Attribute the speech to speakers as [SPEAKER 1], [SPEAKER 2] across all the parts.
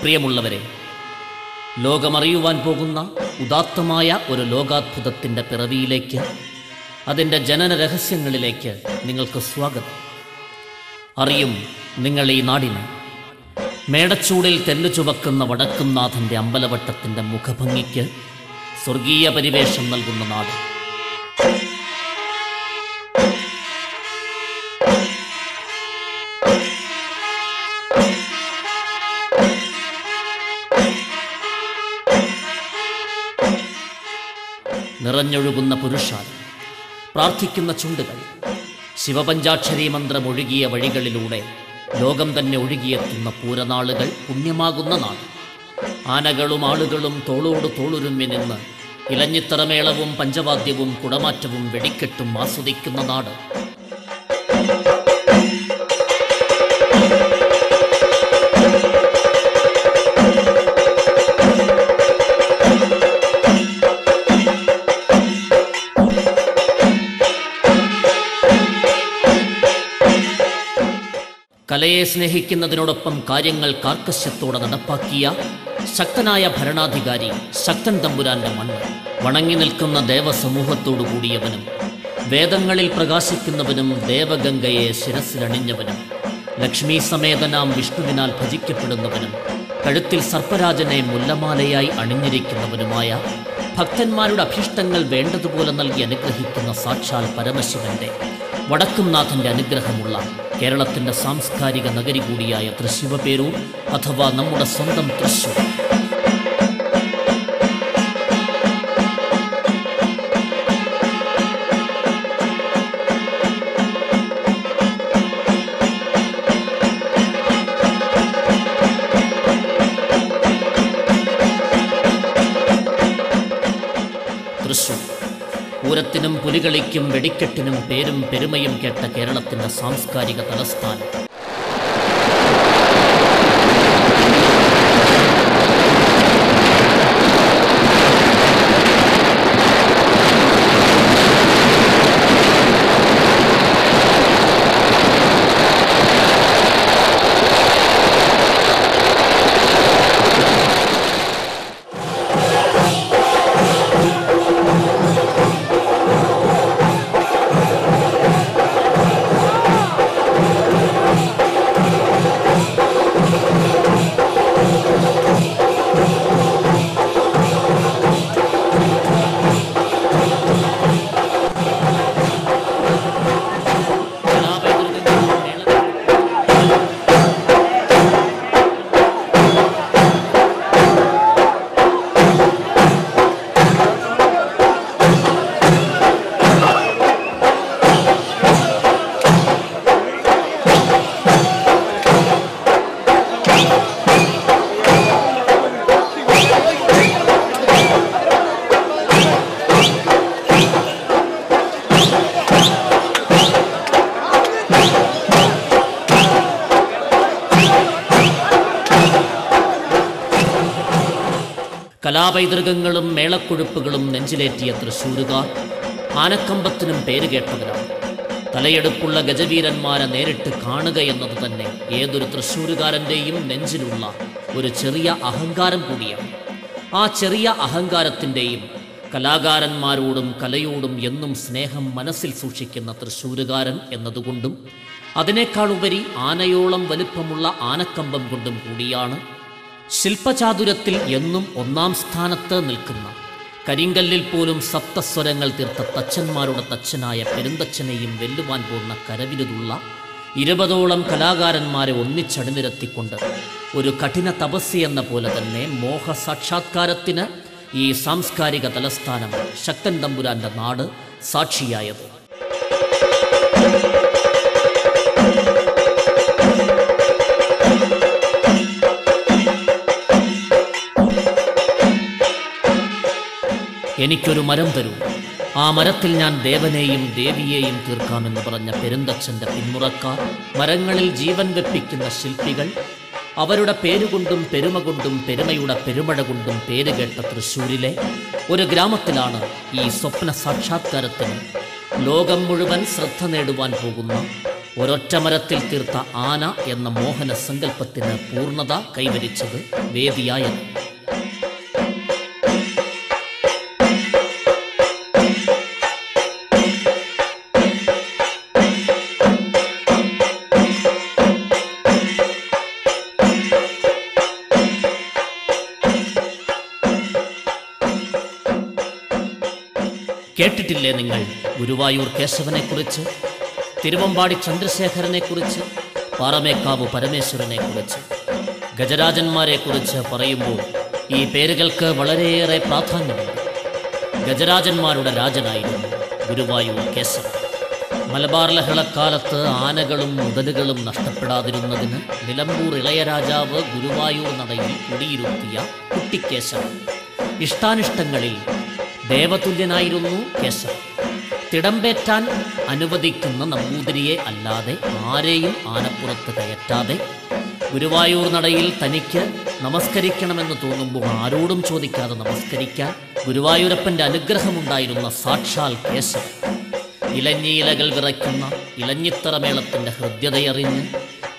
[SPEAKER 1] പ്രിയമുള്ളവരെ ലോകമറിയുവാൻ പോകുന്ന ഉദാത്തമായ ഒരു ലോകാത്ഭുതത്തിന്റെ പിറവിയിലേക്ക് അതിന്റെ ജനന രഹസ്യങ്ങളിലേക്ക് നിങ്ങൾക്ക് സ്വാഗതം. അറിയും നിങ്ങൾ ഈ നാടിനെ മേടച്ചൂടിൽ തെല്ലു ചുവക്കുന്ന വടക്കുംനാഥന്റെ അമ്പലവട്ടത്തിന്റെ മുഖഭംഗിക്ക് സ്വർഗീയ പരിവേഷം നൽകുന്ന നാട്. നിറഞ്ഞൊഴുകുന്ന പുരുഷാൽ പ്രാർത്ഥിക്കുന്ന ചുണ്ടുകൾ ശിവപഞ്ചാക്ഷരി മന്ത്രം ഒഴുകിയ വഴികളിലൂടെ ലോകം തന്നെ ഒഴുകിയെത്തുന്ന പൂരനാളുകൾ പുണ്യമാകുന്ന നാട് ആനകളും ആളുകളും തോളോട് തോളുരുമ്മി നിന്ന് ഇലഞ്ഞിത്തറമേളവും പഞ്ചവാദ്യവും കുടമാറ്റവും വെടിക്കെട്ടും ആസ്വദിക്കുന്ന നാട്. കലയെ സ്നേഹിക്കുന്നതിനോടൊപ്പം കാര്യങ്ങൾ കാർക്കശ്യത്തോടെ നടപ്പാക്കിയ ശക്തനായ ഭരണാധികാരി ശക്തൻ തമ്പുരാന്റെ മണ്ണ്. വണങ്ങി നിൽക്കുന്ന ദേവസമൂഹത്തോടു കൂടിയവനും വേദങ്ങളിൽ പ്രകാശിക്കുന്നവനും ദേവഗംഗയെ ശിരസിലണിഞ്ഞവനും ലക്ഷ്മി സമേതനാം വിഷ്ണുവിനാൽ ഭജിക്കപ്പെടുന്നവനും കഴുത്തിൽ സർപ്പരാജനെ മുല്ലമാലയായി അണിഞ്ഞിരിക്കുന്നവനുമായ ഭക്തന്മാരുടെ അഭീഷ്ടങ്ങൾ വേണ്ടതുപോലെ നൽകി അനുഗ്രഹിക്കുന്ന സാക്ഷാൽ പരമശിവന്റെ വടക്കുംനാഥന്റെ അനുഗ്രഹമുള്ള കേരളത്തിന്റെ സാംസ്കാരിക നഗരി കൂടിയായ തൃശ്ശിവപേരൂർ അഥവാ നമ്മുടെ സ്വന്തം തൃശ്ശൂർ. തൃശൂർ പൂരത്തിനും പുലികളിക്കും വെടിക്കെട്ടിനും പേരും പെരുമയും കേട്ട കേരളത്തിന്റെ സാംസ്കാരിക തലസ്ഥാനം. കലാപൈതൃകങ്ങളും മേളക്കൊഴുപ്പുകളും നെഞ്ചിലേറ്റിയ തൃശ്ശൂരുകാർ ആനക്കമ്പത്തിനും പേരുകേട്ടവരാണ് തലയെടുപ്പുള്ള ഗജവീരന്മാരെ നേരിട്ട് കാണുക എന്നത് തന്നെ ഏതൊരു തൃശ്ശൂരുകാരന്റെയും നെഞ്ചിലുള്ള ഒരു ചെറിയ അഹങ്കാരം കൂടിയാണ്. ആ ചെറിയ അഹങ്കാരത്തിന്റെയും കലാകാരന്മാരോടും കലയോടും എന്നും സ്നേഹം മനസ്സിൽ സൂക്ഷിക്കുന്ന തൃശ്ശൂരുകാരൻ എന്നതുകൊണ്ടും അതിനേക്കാളുപരി ആനയോളം വലിപ്പമുള്ള ആനക്കമ്പം കൊണ്ടും കൂടിയാണ് ശില്പചാതുരത്തിൽ എന്നും ഒന്നാം സ്ഥാനത്ത് നിൽക്കുന്ന കരിങ്കല്ലിൽ പോലും സപ്തസ്വരങ്ങൾ തീർത്ത തച്ചന്മാരുടെ തച്ചനായ പെരുന്തച്ചനെയും വെല്ലുവാൻ പോകുന്ന കരവിരുതുള്ള ഇരുപതോളം കലാകാരന്മാരെ ഒന്നിച്ചണിനിരത്തിക്കൊണ്ട് ഒരു കഠിന തപസ്സി എന്ന പോലെ തന്നെ മോഹ സാക്ഷാത്കാരത്തിന് ഈ സാംസ്കാരിക തലസ്ഥാനം ശക്തൻ തമ്പുരാന്റെ നാട് സാക്ഷിയായത്. എനിക്കൊരു മരം തരൂ. ആ മരത്തിൽ ഞാൻ ദേവനെയും ദേവിയെയും തീർക്കാമെന്ന് പറഞ്ഞ പെരുന്തച്ഛന്റെ പിന്മുറക്കാർ മരങ്ങളിൽ ജീവൻ വെപ്പിക്കുന്ന ശില്പികൾ അവരുടെ പേരുകൊണ്ടും പെരുമ കൊണ്ടും പെരുമയുടെ പെരുമഴ കൊണ്ടും പേര് കേട്ട തൃശ്ശൂരിലെ ഒരു ഗ്രാമത്തിലാണ് ഈ സ്വപ്ന സാക്ഷാത്കാരത്തിന് ലോകം മുഴുവൻ ശ്രദ്ധ നേടുവാൻ പോകുന്ന ഒരൊറ്റ മരത്തിൽ തീർത്ത ആന എന്ന മോഹന സങ്കല്പത്തിന് പൂർണത കൈവരിച്ചത് വേദിയായത് കേട്ടിട്ടില്ലേ നിങ്ങൾ? ഗുരുവായൂർ കേശവനെക്കുറിച്ച് തിരുവമ്പാടി ചന്ദ്രശേഖരനെക്കുറിച്ച് പാറമേക്കാവ് പരമേശ്വരനെക്കുറിച്ച് ഗജരാജന്മാരെക്കുറിച്ച് പറയുമ്പോൾ ഈ പേരുകൾക്ക് വളരെയേറെ പ്രാധാന്യമുണ്ട്. ഗജരാജന്മാരുടെ രാജനായിരുന്നു ഗുരുവായൂർ കേശവൻ. മലബാർ ലഹളക്കാലത്ത് ആനകളും മുതലുകളും നഷ്ടപ്പെടാതിരുന്നതിന് നിലമ്പൂർ ഇളയരാജാവ് ഗുരുവായൂർ നടയിൽ കുടിയിരുത്തിയ കുട്ടിക്കേശവൻ. ഇഷ്ടാനിഷ്ടങ്ങളിൽ ദേവതുല്യനായിരുന്നു കേശവൻ. തിടമ്പേറ്റാൻ അനുവദിക്കുന്ന നമ്പൂതിരിയെ അല്ലാതെ ആരെയും ആനപ്പുറത്ത് കയറ്റാതെ ഗുരുവായൂർ നടയിൽ തനിക്ക് നമസ്കരിക്കണമെന്ന് തോന്നുമ്പോൾ ആരോടും ചോദിക്കാതെ നമസ്കരിക്കാൻ ഗുരുവായൂരപ്പന്റെ അനുഗ്രഹമുണ്ടായിരുന്ന സാക്ഷാൽ കേശവൻ. ഇലഞ്ഞിയിലകൾ വിറയ്ക്കുന്ന ഇലഞ്ഞിത്തറമേളത്തിന്റെ ഹൃദ്യതയറിഞ്ഞ്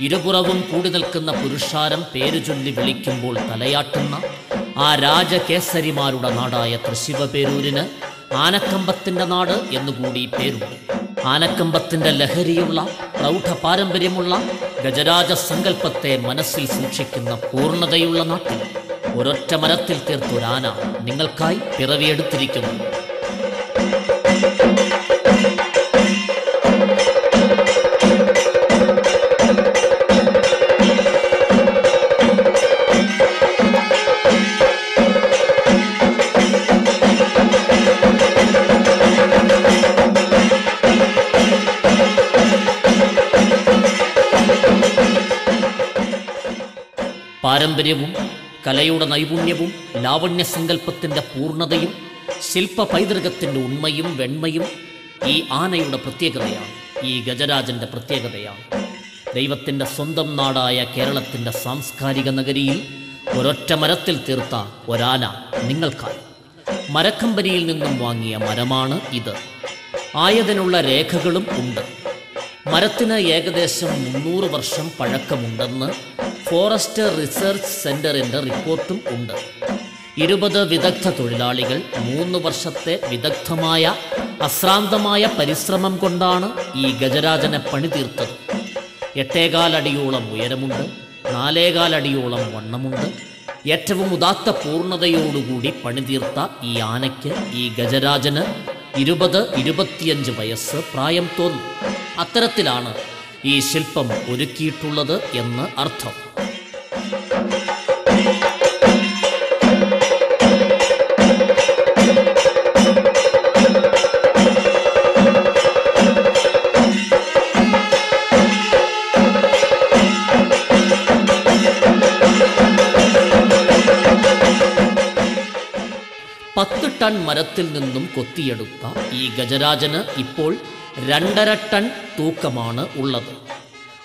[SPEAKER 1] ഇരുപുറവും കൂടി നിൽക്കുന്ന പുരുഷാരം പേരുചൊല്ലി വിളിക്കുമ്പോൾ തലയാട്ടുന്ന ആ രാജകേസരിമാരുടെ നാടായ തൃശിവപേരൂരിന് ആനക്കമ്പത്തിന്റെ നാട് എന്നുകൂടി പേരുണ്ട്. ആനക്കമ്പത്തിന്റെ ലഹരിയുള്ള പ്രൗഢ പാരമ്പര്യമുള്ള ഗജരാജ സങ്കല്പത്തെ മനസ്സിൽ സൂക്ഷിക്കുന്ന പൂർണതയുള്ള നാട്ടിൽ ഒരൊറ്റ മരത്തിൽ തീർത്തൊരാന നിങ്ങൾക്കായി പിറവിയെടുത്തിരിക്കുന്നു. പാരമ്പര്യവും കലയുടെ നൈപുണ്യവും ലാവണ്യസങ്കല്പത്തിന്റെ പൂർണതയും ശില്പ പൈതൃകത്തിന്റെ ഉണ്മയും വെണ്മയും ഈ ആനയുടെ പ്രത്യേകതയാണ് ഈ ഗജരാജന്റെ പ്രത്യേകതയാണ്. ദൈവത്തിന്റെ സ്വന്തം നാടായ കേരളത്തിന്റെ സാംസ്കാരിക നഗരിയിൽ ഒരൊറ്റ മരത്തിൽ തീർത്ത ഒരാന നിങ്ങൾക്കായി. മരക്കമ്പനിയിൽ നിന്നും വാങ്ങിയ മരമാണ് ഇത്. ആയതിനുള്ള രേഖകളും ഉണ്ട്. മരത്തിന് ഏകദേശം മുന്നൂറ് വർഷം പഴക്കമുണ്ടെന്ന് ഫോറസ്റ്റ് റിസർച്ച് സെന്ററിന്റെ റിപ്പോർട്ടും ഉണ്ട്. ഇരുപത് വിദഗ്ധ തൊഴിലാളികൾ മൂന്ന് വർഷത്തെ വിദഗ്ധമായ അശ്രാന്തമായ പരിശ്രമം കൊണ്ടാണ് ഈ ഗജരാജനെ പണിതീർത്തത് എട്ടേകാലടിയോളം ഉയരമുണ്ട് നാലേകാലടിയോളം വണ്ണമുണ്ട്. ഏറ്റവും ഉദാത്ത പൂർണതയോടുകൂടി പണിതീർത്ത ഈ ആനയ്ക്ക് ഈ ഗജരാജന് ഇരുപത് ഇരുപത്തിയഞ്ച് വയസ്സ് പ്രായം തോന്നും. അത്തരത്തിലാണ് ഈ ശില്പം ഒരുക്കിയിട്ടുള്ളത് എന്ന് അർത്ഥം. ടൺ മരത്തിൽ നിന്നും കൊത്തിയെടുത്ത ഈ ഗജരാജന് ഇപ്പോൾ രണ്ടര ടൺ തൂക്കമാണ് ഉള്ളത്.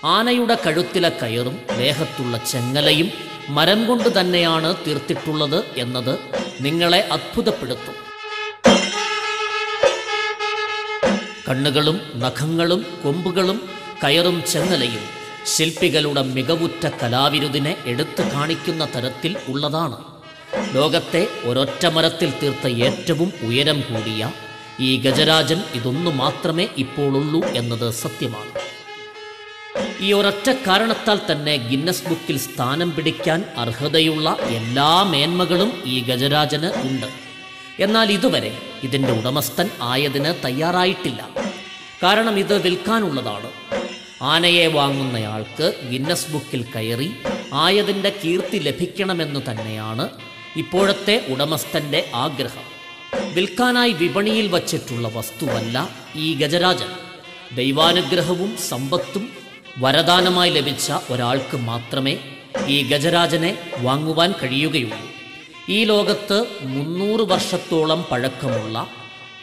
[SPEAKER 1] ആനയുടെ കഴുത്തിലെ കയറും ദേഹത്തുള്ള ചെങ്ങലയും മരം കൊണ്ട് തന്നെയാണ് തീർത്തിട്ടുള്ളത് എന്നത് നിങ്ങളെ അത്ഭുതപ്പെടുത്തും. കണ്ണുകളും നഖങ്ങളും കൊമ്പുകളും കയറും ചെങ്ങലയും ശില്പികളുടെ മികവുറ്റ കലാവിരുതിനെ എടുത്തു കാണിക്കുന്ന തരത്തിൽ ഉള്ളതാണ്. ലോകത്തെ ഒരൊറ്റ മരത്തിൽ തീർത്ത ഏറ്റവും ഉയരം കൂടിയ ഈ ഗജരാജൻ ഇതൊന്നു മാത്രമേ ഇപ്പോഴുള്ളൂ എന്നത് സത്യമാണ്. ഈ ഒരൊറ്റ കാരണത്താൽ തന്നെ ഗിന്നസ് ബുക്കിൽ സ്ഥാനം പിടിക്കാൻ അർഹതയുള്ള എല്ലാ മേന്മകളും ഈ ഗജരാജന് ഉണ്ട്. എന്നാൽ ഇതുവരെ ഇതിന്റെ ഉടമസ്ഥൻ ആയതിന് തയ്യാറായിട്ടില്ല. കാരണം ഇത് വിൽക്കാനുള്ളതാണ്. ആനയെ വാങ്ങുന്നയാൾക്ക് ഗിന്നസ് ബുക്കിൽ കയറി ആയതിന്റെ കീർത്തി ലഭിക്കണമെന്ന് തന്നെയാണ് ഇപ്പോഴത്തെ ഉടമസ്ഥന്റെ ആഗ്രഹം. വിൽക്കാനായി വിപണിയിൽ വച്ചിട്ടുള്ള വസ്തുവല്ല ഈ ഗജരാജൻ. ദൈവാനുഗ്രഹവും സമ്പത്തും വരദാനമായി ലഭിച്ച ഒരാൾക്ക് മാത്രമേ ഈ ഗജരാജനെ വാങ്ങുവാൻ കഴിയുകയുള്ളൂ. ഈ ലോകത്ത് മുന്നൂറ് വർഷത്തോളം പഴക്കമുള്ള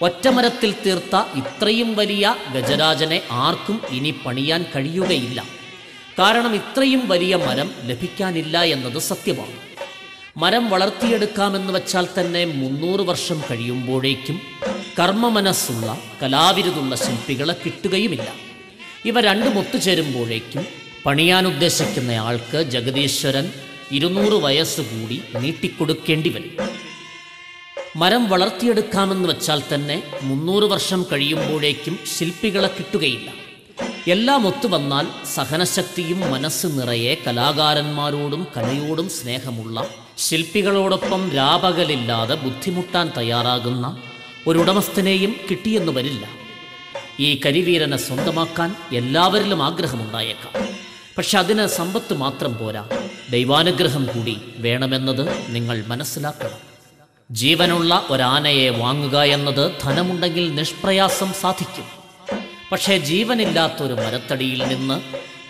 [SPEAKER 1] ഒറ്റമരത്തിൽ തീർത്ത ഇത്രയും വലിയ ഗജരാജനെ ആർക്കും ഇനി പണിയാൻ കഴിയുകയില്ല. കാരണം ഇത്രയും വലിയ മരം ലഭിക്കാനില്ല എന്നത് സത്യമാണ്. മരം വളർത്തിയെടുക്കാമെന്ന് വച്ചാൽ തന്നെ മുന്നൂറ് വർഷം കഴിയുമ്പോഴേക്കും കർമ്മമനസ്സുള്ള കലാവിരുതുള്ള ശില്പികളെ കിട്ടുകയുമില്ല. ഇവ രണ്ടും ഒത്തുചേരുമ്പോഴേക്കും പണിയാൻ ഉദ്ദേശിക്കുന്ന ആൾക്ക് ജഗദീശ്വരൻ ഇരുന്നൂറ് വയസ്സ് കൂടി നീട്ടിക്കൊടുക്കേണ്ടി വരും. മരം വളർത്തിയെടുക്കാമെന്ന് വച്ചാൽ തന്നെ മുന്നൂറ് വർഷം കഴിയുമ്പോഴേക്കും ശില്പികളെ കിട്ടുകയില്ല. എല്ലാം ഒത്തുവന്നാൽ സഹനശക്തിയും മനസ്സ് നിറയെ കലാകാരന്മാരോടും കലയോടും സ്നേഹമുള്ള ശില്പികളോടൊപ്പം രാപകലില്ലാതെ ബുദ്ധിമുട്ടാൻ തയ്യാറാകുന്ന ഒരു ഉടമസ്ഥനെയും കിട്ടിയെന്നു വരില്ല. ഈ കരിവീരനെ സ്വന്തമാക്കാൻ എല്ലാവരിലും ആഗ്രഹമുണ്ടായേക്കാം. പക്ഷെ അതിന് സമ്പത്ത് മാത്രം പോരാ. ദൈവാനുഗ്രഹം കൂടി വേണമെന്നത് നിങ്ങൾ മനസ്സിലാക്കണം. ജീവനുള്ള ഒരാനയെ വാങ്ങുക എന്നത് ധനമുണ്ടെങ്കിൽ നിഷ്പ്രയാസം സാധിക്കും. പക്ഷേ ജീവനില്ലാത്തൊരു മരത്തടിയിൽ നിന്ന്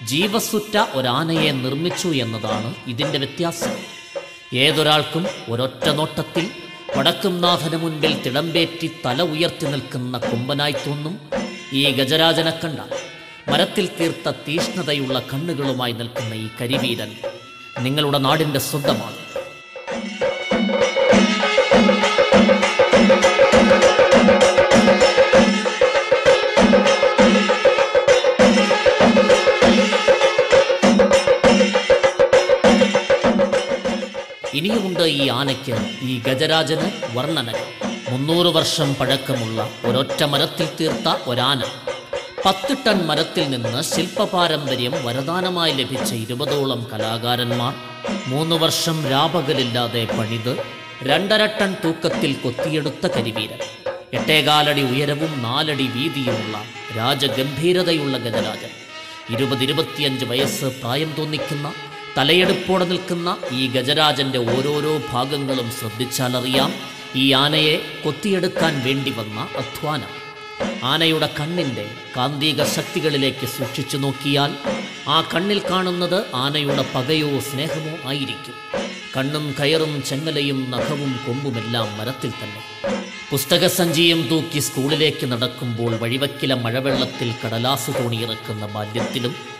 [SPEAKER 1] ജീവസുറ്റ ഒരാനയെ നിർമ്മിച്ചു എന്നതാണ് ഇതിന്റെ വ്യത്യാസം. ഏതൊരാൾക്കും ഒരൊറ്റ നോട്ടത്തിൽ വടക്കുംനാഥന് മുൻപിൽ തിളമ്പേറ്റി തല ഉയർത്തി നിൽക്കുന്ന കുമ്പനായി തോന്നും ഈ ഗജരാജനെ കണ്ട മരത്തിൽ തീർത്ത തീഷ്ണതയുള്ള കണ്ണുകളുമായി നിൽക്കുന്ന ഈ കരിവീരൻ നിങ്ങളുടെ നാടിന്റെ സ്വന്തമാണ്. ഇനിയുമുണ്ട് ഈ ആനയ്ക്ക് ഈ ഗജരാജന് വർണന മുന്നൂറ് വർഷം പഴക്കമുള്ള ഒരൊറ്റ മരത്തിൽ തീർത്ത ഒരാന. പത്ത് ടൺ മരത്തിൽ നിന്ന് ശില്പപാരമ്പര്യം വരദാനമായി ലഭിച്ച ഇരുപതോളം കലാകാരന്മാർ മൂന്ന് വർഷം രാപകലില്ലാതെ പണിത് രണ്ടര ടൺ തൂക്കത്തിൽ കൊത്തിയെടുത്ത കരിവീരൻ. എട്ടേകാലടി ഉയരവും നാലടി വീതിയുമുള്ള രാജഗംഭീരതയുള്ള ഗജരാജൻ. ഇരുപത് ഇരുപത്തിയഞ്ച് വയസ്സ് പ്രായം തോന്നിക്കുന്ന തലയെടുപ്പോടെ നിൽക്കുന്ന ഈ ഗജരാജന്റെ ഓരോരോ ഭാഗങ്ങളും ശ്രദ്ധിച്ചാലറിയാം ഈ ആനയെ കൊത്തിയെടുക്കാൻ വേണ്ടി വന്ന അധ്വാനം. ആനയുടെ കണ്ണിന്റെ കാന്തിക ശക്തികളിലേക്ക് സൂക്ഷിച്ചു നോക്കിയാൽ ആ കണ്ണിൽ കാണുന്നത് ആനയുടെ പകയോ സ്നേഹമോ ആയിരിക്കും. കണ്ണും കയറും ചെങ്ങലയും നഖവും കൊമ്പുമെല്ലാം മരത്തിൽ തന്നെ. പുസ്തകസഞ്ചിയും തൂക്കി സ്കൂളിലേക്ക് നടക്കുമ്പോൾ വഴിവക്കിലെ മഴവെള്ളത്തിൽ കടലാസ് തോണിയിറക്കുന്ന ബാല്യത്തിലും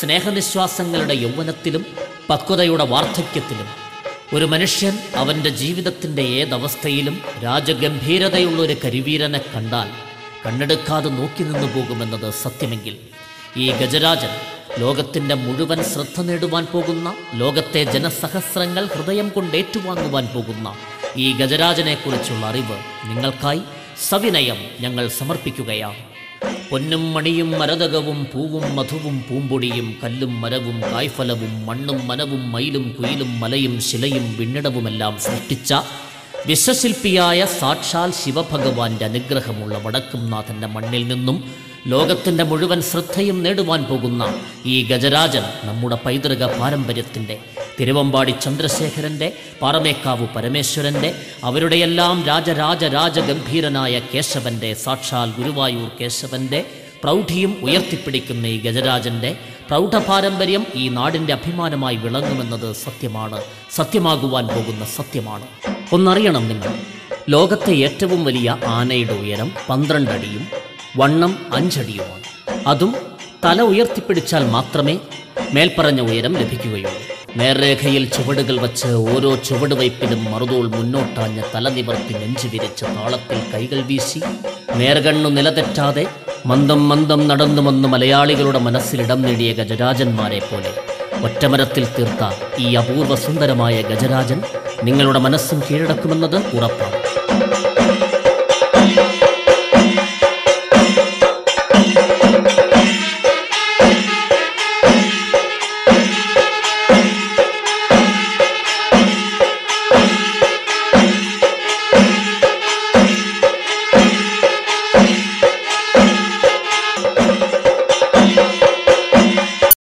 [SPEAKER 1] സ്നേഹനിശ്വാസങ്ങളുടെ യൗവനത്തിലും പക്വതയുടെ വാർദ്ധക്യത്തിലും. ഒരു മനുഷ്യൻ അവന്റെ ജീവിതത്തിന്റെ ഏതവസ്ഥയിലും രാജഗംഭീരതയുള്ള ഒരു കരിവീരനെ കണ്ടാൽ കണ്ണെടുക്കാതെ നോക്കി നിന്നു പോകുമെന്നത് സത്യമെങ്കിൽ ഈ ഗജരാജൻ ലോകത്തിന്റെ മുഴുവൻ ശ്രദ്ധ നേടുവാൻ പോകുന്ന ലോകത്തെ ജനസഹസ്രങ്ങൾ ഹൃദയം കൊണ്ട് ഏറ്റുവാങ്ങുവാൻ പോകുന്ന ഈ ഗജരാജനെക്കുറിച്ചുള്ള അറിവ് നിങ്ങൾക്കായി സവിനയം ഞങ്ങൾ സമർപ്പിക്കുകയാണ്. പൊന്നും മണിയും മരതകവും പൂവും മധുവും പൂമ്പൊടിയും കല്ലും മരവും കായ്ഫലവും മണ്ണും മനവും മയിലും കുയിലും മലയും ശിലയും വിണ്ണിടവുമെല്ലാം സൃഷ്ടിച്ച വിശ്വശില്പിയായ സാക്ഷാൽ ശിവഭഗവാന്റെ അനുഗ്രഹമുള്ള വടക്കുംനാഥന്റെ മണ്ണിൽ നിന്നും ലോകത്തിന്റെ മുഴുവൻ ശ്രദ്ധയും നേടുവാൻ പോകുന്ന ഈ ഗജരാജൻ നമ്മുടെ പൈതൃക പാരമ്പര്യത്തിന്റെ തിരുവമ്പാടി ചന്ദ്രശേഖരന്റെ പാറമേക്കാവ് പരമേശ്വരന്റെ അവരുടെയെല്ലാം രാജരാജ രാജഗംഭീരനായ കേശവന്റെ സാക്ഷാൽ ഗുരുവായൂർ കേശവന്റെ പ്രൗഢിയും ഉയർത്തിപ്പിടിക്കുന്ന ഈ ഗജരാജന്റെ പ്രൗഢപാരമ്പര്യം ഈ നാടിന്റെ അഭിമാനമായി വിളങ്ങുമെന്നത് സത്യമാണ്. സത്യമാകുവാൻ പോകുന്ന സത്യമാണ്. ഒന്നറിയണം നിങ്ങൾ ലോകത്തെ ഏറ്റവും വലിയ ആനയുടെ ഉയരം പന്ത്രണ്ടടിയും വണ്ണം അഞ്ചടിയുമാണ്. അതും തല ഉയർത്തിപ്പിടിച്ചാൽ മാത്രമേ മേൽപ്പറഞ്ഞ ഉയരം ലഭിക്കുകയുള്ളൂ. നേർരേഖയിൽ ചുവടുകൾ വച്ച് ഓരോ ചുവട് വയ്പ്പിലും മറുതോൾ മുന്നോട്ടാഞ്ഞ് തല നിവർത്തി നെഞ്ചു വിരിച്ച് താളത്തിൽ കൈകൾ വീശി നേർകണ്ണു നിലതെറ്റാതെ മന്ദം മന്ദം നടന്നു വന്ന് മലയാളികളുടെ മനസ്സിലിടം നേടിയ ഗജരാജന്മാരെ പോലെ ഒറ്റമരത്തിൽ തീർത്ത ഈ അപൂർവ സുന്ദരമായ ഗജരാജൻ നിങ്ങളുടെ മനസ്സും കീഴടക്കുമെന്നത് ഉറപ്പാണ്.